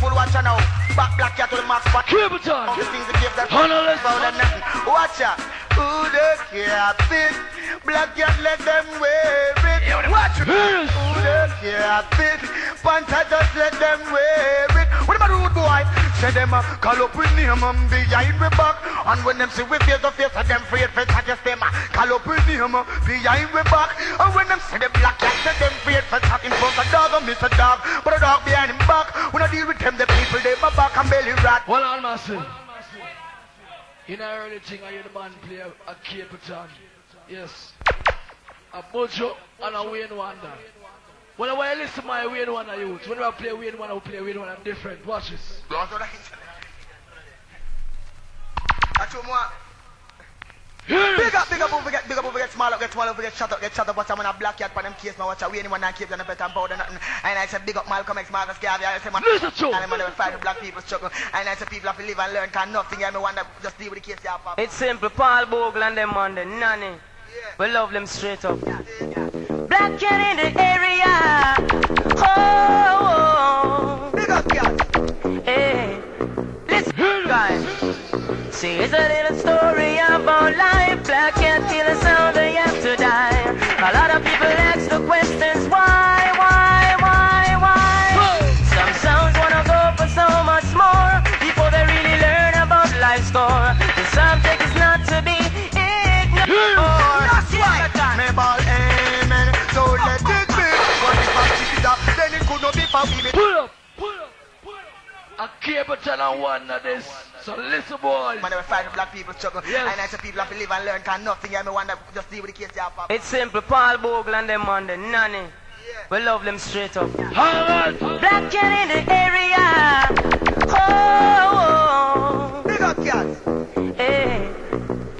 full watch now. Back black cat to the max spot. Keep it on. All the things that give that Honorless. about nothing. Watch out. Who the captain? Black cat let them wear it. Watch it. Who the captain? Panther just let them wear it. What about rude boy? Say them uh, call up with name and behind we back. And when them see we face to face, and them afraid for us them. uh, Call up with name uh, behind we back. And when them see the black cat, say them afraid for touch in front of dog and miss a dog. But a dog behind him back. When I deal with them, the people they my back and belly rat. Well, on, massive. You know, early thing I hear the band play a, a Capleton. Yes. A Bojo and a Wayne Wonder. When I listen to my Wayne Wonder youth, when I play Wayne Wonder, I play Wayne Wonder different. Watch this. That's what more. Yes. Big up, big up, over get, big up, over get small up, get small up, get shut up, get shut up. Watch I'm on a black cat for them case, man. Watch out, we anyone that keep on a better and powder nothing. And I say big up Malcolm X, Marcus Garvey, I say man. Listen to And I'm gonna fight the black people struggle. And I say people have to live and learn, can nothing. I me wonder just deal with the case you have. It's simple, Paul Bogle and them on the nanny. We love them straight up. Black cat in the area. Oh, Big up, cat. hey. Listen, guys. See, it's a little story about life. Black cat kill the how they have to die. A lot of people up. A Capleton and one of this. So listen, boys. Man, I fight the black people struggle. Yes. And I say people have to live and learn, can nothing. I me wonder just deal with the case you have. It's simple, Paul Bogle and them on the nanny. We love them straight up. Alright. Black cat in the area. Oh, Big up, cat. hey.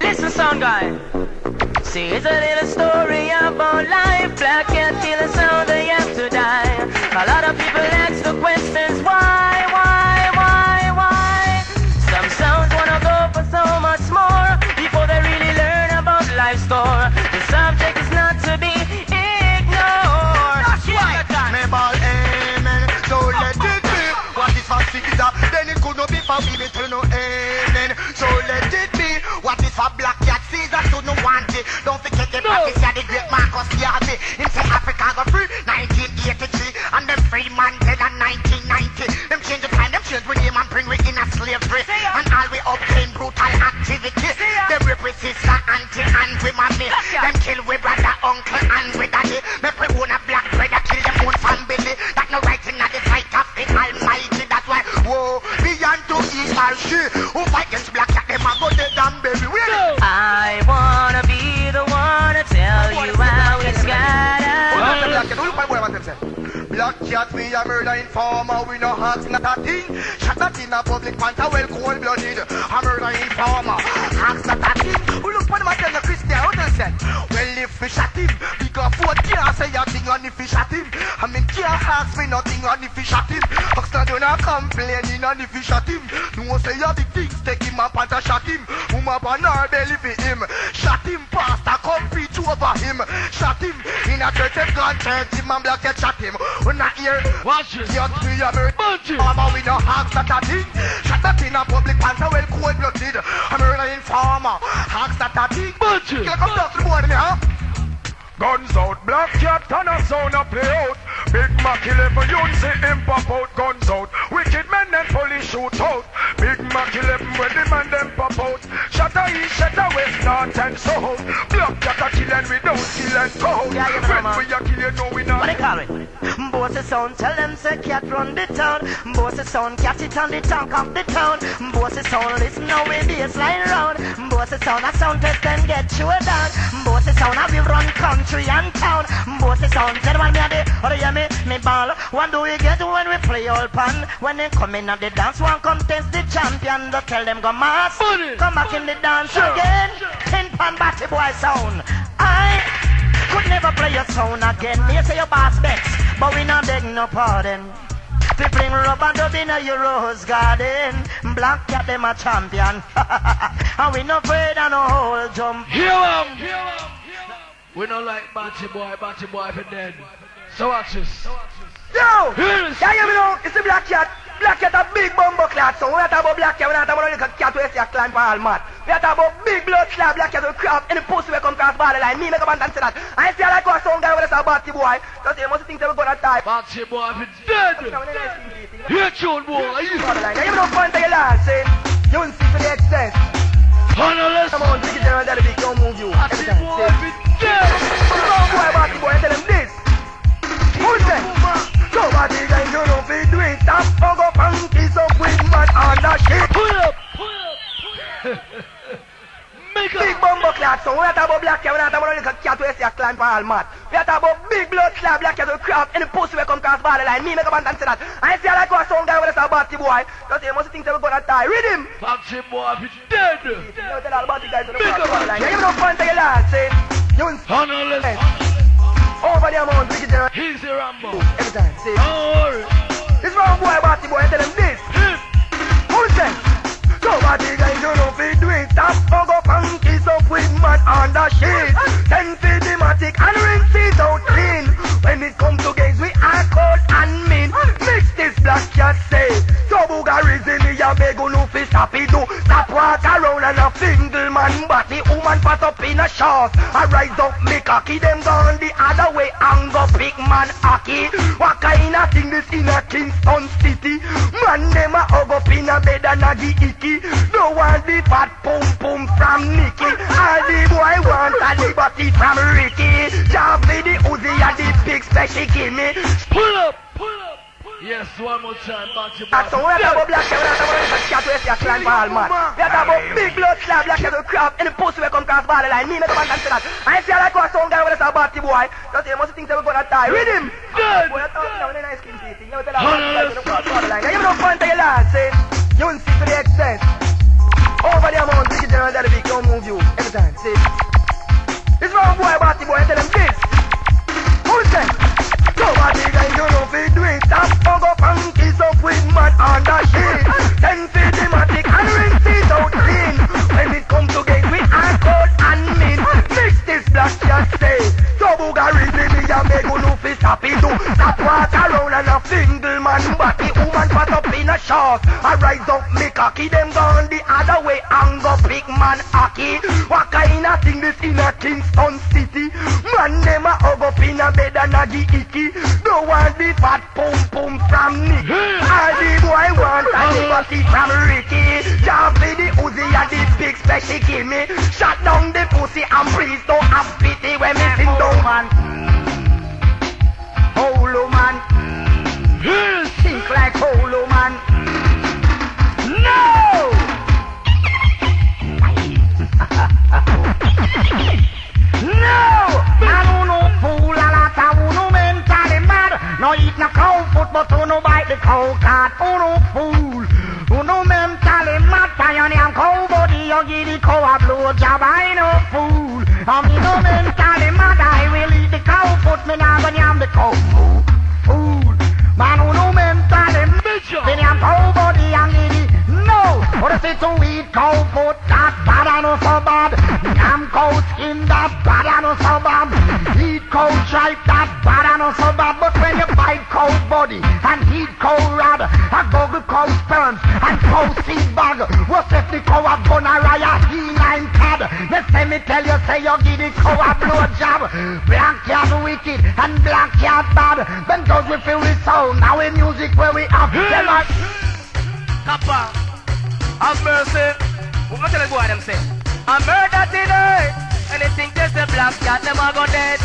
Listen, sound guy. See, it's a little story about life. Black cat kill us how they have to die. A lot of people ask the questions life score. The subject is not to be ignored. That's right. Me ball eh, amen. Eh, so let it be. What is for Caesar, then it could not be for me to no amen. So let it be. What is for black cat Caesar to no want it. Don't forget the No. practice yeah, the great Marcus Garvey. Him say Africa go free 1983 and them free man dead in 1990. Them change the time, them change we name and bring we in a slavery. And all we obtain brutal activity. Them sister, auntie and we mommy. Them kill we brother, uncle and we daddy. Make we own a black brother, kill them own family. That no right in the fight of the Almighty. That's why, whoa, beyond to evil she. Murder informer, we no ask not a thing. Shot that in a public panther, well cold blooded. A murder informer, ask not a thing. We look for them and tell the Christian, how they say? Well, if we shot him, because four can't say a thing on if we shot him. I mean, can't ask me nothing on if we shot him. Oxnard do not complaining on if we shot him. No say a big things, take him up and shot him. Whom up on our belly for him. A church and gone church, him and black cat shot him. We not here. Watch this. Just we a murder. Bunch it. Farmer we no ask that a thing. Shot that in a public panther well cold blooded. A murder informer. Ask that a thing. Bunch come down to the board me, huh? Guns out, black cat and a sound a play out. Big Mac 11, you see him pop out, guns out. Wicked men and police shoot out. Big Mac 11, when the man them pop out. Shatter east, shatter west, north and south. Black cat a kill and we don't kill and go. Yeah, you know, When man. we a kill you, know we not. What they call it? Boss the sound, tell them say cat run the town. Boss the sound, cat it on the tank of the town. Boss the sound, listen now we baseline round. Boss the sound, a sound test and get you down. Boss the sound, I will run country and town. Boss the sound, tell one me a the, oh, or you hear me, me ball. What do we get when we play all pan? When they come in at the dance, one contest the champion. Don't tell them go mass. Come back in the dance Sure. again. Tin pan batty boy sound. I could never play your sound again. Me say your boss bets, but we not beg no pardon. We bring rubber dub in a your rose garden. Black cat them a champion, and we no afraid of no whole jump. Hear 'em. We don't like Batty Boy, Batty Boy for dead. So watch this. Yo! Hear. Yeah, you know, it's the black cat. Black cat a big bumbo clat, so we are talking about black cat, we are talking about little cat where you climb for all mat. We are talking about big blood slab black cat who crap any pussy we come cross borderline. Me make a man dance that. I see like a some guy with a batty boy. Just you must think they we gonna die. Boxy boy, if it's dead. Here, tune boy. Borderline. Now you don't point to your lad, say. You won't see to the eh? extent. Honorless. Come on, take it general daddy big, don't move you. Time, boy, if it's the. Big bumbo we talking about black cat, about big blood slab black cat who crap any pussy we come cross borderline. Me make a man to that. I see like a some guy with a batty boy. Just you must think they we gonna die. Read him. Boxy boy, it's dead. You know, tell all about the guys on the. Now you don't point to your lad, say. You see Honorless. over the wicked general. He's the Rambo. Every time. Don't worry. This wrong boy, batty boy, tell him this. That? Nobody guys, you know fi do it. Stop, fuck up and shorts. I rise up me cocky, them gone the other way and go big man hockey. What kind of thing this in a Kingston city? Man, them a hug up in a bed and a gi icky. No want the fat pum pum from Nicky. All the boy want a body from Ricky. Job with the Uzi and the big special give me. Pull up. Pull up. Yes, one more time. Boxy boy. So we talking about black cat, we talking about little cat where you climb for all man. We talking about big blood slab black who crap any pussy we come cross borderline. Me make a man dance to that. I see like a some guy with a batty boy. Just you must think they we gonna die. Read him. Dead. Boy, you talk now, when nice skin teeth. You know, tell about the guys on the cross borderline. Now you don't point to your lad, say. Eh? You won't see to walk around and a single man body. Woman pat up in a shorts. I rise up me cocky, them gone the other way and go big man hockey. What kind of thing this in a Kingston city? Man, them a hug up in a bed and a gi icky. No want the fat pum pum from Nicky. All the boy want a the body from Ricky. Job with the Uzi and the big special give me. Shut down the pussy and please don't have pity when me sing down man. Think like holo man. No! No! Man uno fool a lot of uno mentally mad. No eat no cow foot but uno bite the cow cat. Oh, uno fool. Uno mentally mad. Pioneer and cow body you give the cow a blow job. I no fool. I'm no mentally mad. I will eat the cow foot. Me now gonna yam the cow the cow a gonorrhea, he-line cad? Let's say me tell you, say you give the cow blow job. Black cat wicked and black cat bad. Then cause we feel the sound. Now in music where we have them are Kappa, have mercy. What tell the boy them say? Murder tonight. Anything just a black cat, them go dead.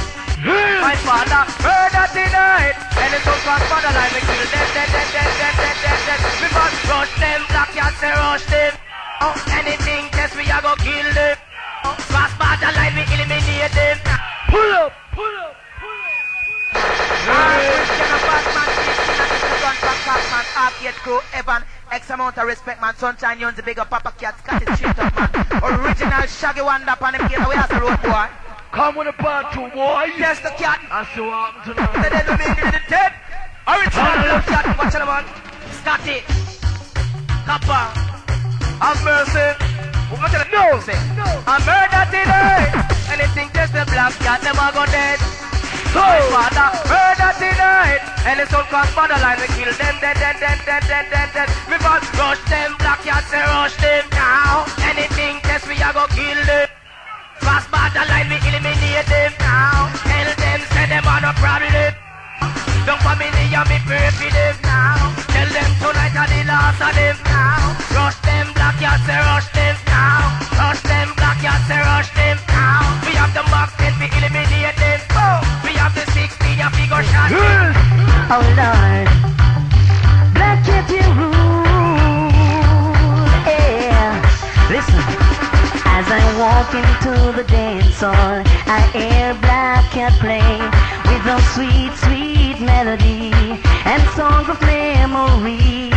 My father murder tonight. And it's all from fatherline, we kill them, dead, dead, dead, dead, dead, dead, dead. We must rush them, black cats, they rush them. Oh, anything just we a go kill them. Oh, cross borderline, we eliminate them. Pull up. Pull up. Pull Arcade crew, Evan, X amount of respect, man. Sunshine Jones, the bigger Papa Cat, Scott is straight up, man. Original Shaggy Wonder upon him, get away as a road boy. Come with a part two, boy. Yes, the cat. I see what happened The tonight. dead me in the dead. Original Love Cat, watch the man. Scotty, Kappa, have mercy. What tell no. say? A murder tonight. Anything just a black cat, a go dead. My father murder tonight. Any soul cross borderline, we kill them dead, dead, dead, dead, dead, dead, dead. We must rush them, black cats, say rush them now. Anything test, we a go kill them. Cross borderline, we eliminate them now. Tell them, say them are no problem. For me, and me pray for them now. Tell them tonight are the last of them now. Rush them, black cats, say rush them now. Rush them, black cats, say rush them now. We have the mark 10, we eliminate them. Oh, we have the 16, and we go shot them. Oh Lord, Black Cat you rule, yeah. Listen, as I walk into the dance hall, I hear Black Cat play a sweet, sweet melody and songs of memory.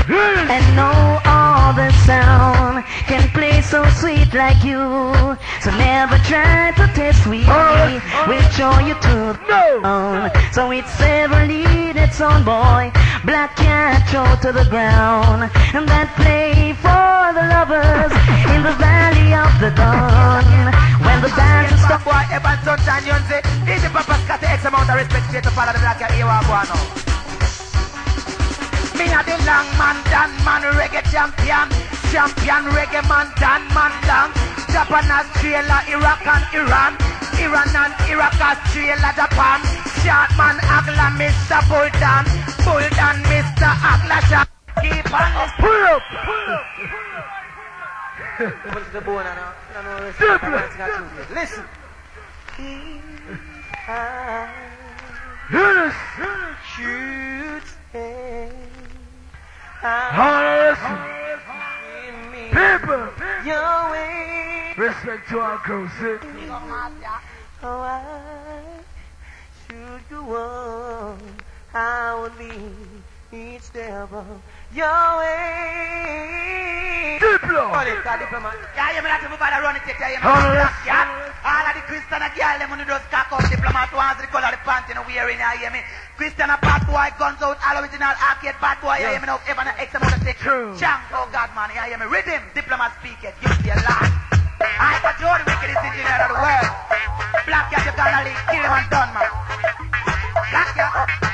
And no other sound can play so sweet like you. So never try to test me. We'll show you to no. So it's ever lead its own boy. Black cat throw to the ground. And that play for the lovers in the valley of the dawn. When the dance is Stop boy, Evan Sunshine, you say, easy papa's the X amount of respect straight to follow the black cat, here I go now. Me a the long man, Dan man, reggae champion. Champion reggae man, Dan man long. Japan, Australia, Iraq and Iran. Iran and Iraq, Australia, Japan. Short man, Agla, Mr. Bulldon. Bulldon, Mr. Agla, Shot. Keep on listening. Pull up. Listen. Yes. Harness. People. your way. Respect to our see? Oh, I should go on. I would be each step of your way. Diplo. It, God, diplomat. Yeah, you mean that everybody run it, you mean Hold it. that, yeah. All of the Christian girl, them you just cock up diplomat ones, the color of the pants, you know, wearing, you hear me? Christian bad boy, guns out, all original arcade bad boy, you hear me now? Ever an X amount of six. True. Chang, oh God, man, you hear me? Rhythm, diplomat speak it, you see a lot. I got Joe, the wickedest engineer of the world. Black cat, you gonna leave, kill him and done, man. Black cat.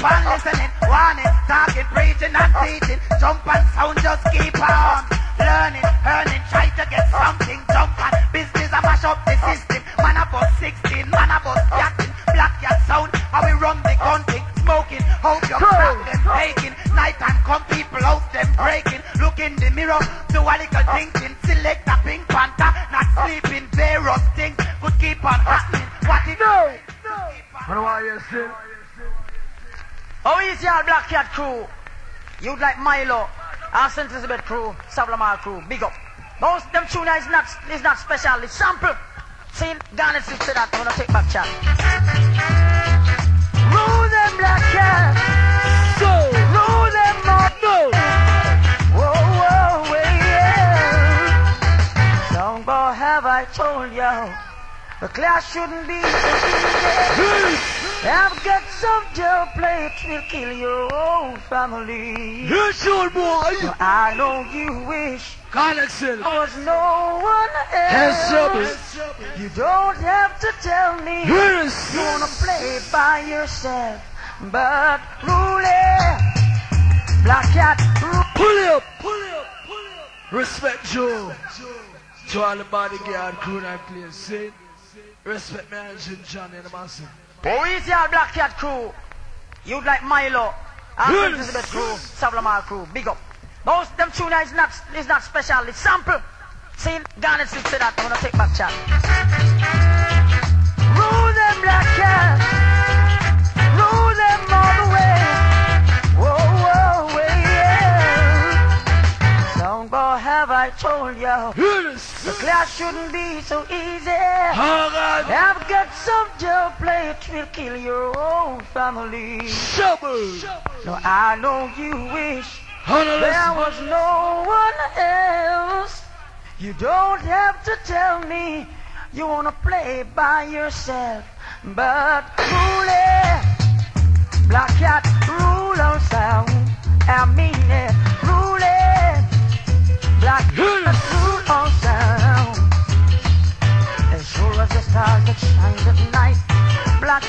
Keep on listening. Warning, talking, preaching and teaching. Jump and sound, just keep on. Learning, earning, try to get something. Jump on business and mash up the system. Man about 16, man about yachting. Black cat sound, how we run the country. Smoking, hope you're them taking. Night time come, people out them breaking. Look in the mirror, do a little thinking. Select a pink panther, not sleeping. Various things could keep on happening. What it No. What do I hear, sing? How is your Black Cat crew? You'd like Milo, our St. Elizabeth crew, Savlamar crew, big up. Those them tuna is not is not special, it's sample. See, Garnet said that, I'm gonna take back chat. Rule them Black Cat, So. rule them not. No. Whoa, whoa, yeah. Long boy, have I told you, the class shouldn't be Have got some jail plates will kill your whole family. Yes, old boy. I know you wish Connection. there was no one else. Yes, else. sir. You don't have to tell me Yes. you wanna play by yourself, but rule it. Black cat. Pull it up. Pull it up. Pull it up. Respect Joe. joe To all the bodyguard crew that play, see? Respect me and Jim John and the massive. Is your Black Cat crew? You'd like Milo, Yes. Elizabeth crew, Savlamar crew, big up. Those them tuna is not is not special, it's sample. See, Garnet said that, I'm gonna take back chat. Rule them Black Cat, rule them all the way. Whoa, whoa, way, yeah. Sound boy, have I told you, Yes. The class shouldn't be so easy. Alright. I've got some jail play, it will kill your whole family. Shovel. No, I know you wish Honor there was no one else. You don't have to tell me you wanna play by yourself, but rule. Black cat rule on sound. I mean it, rule it. Black cat rule on sound. As sure as the stars that shine at night. Black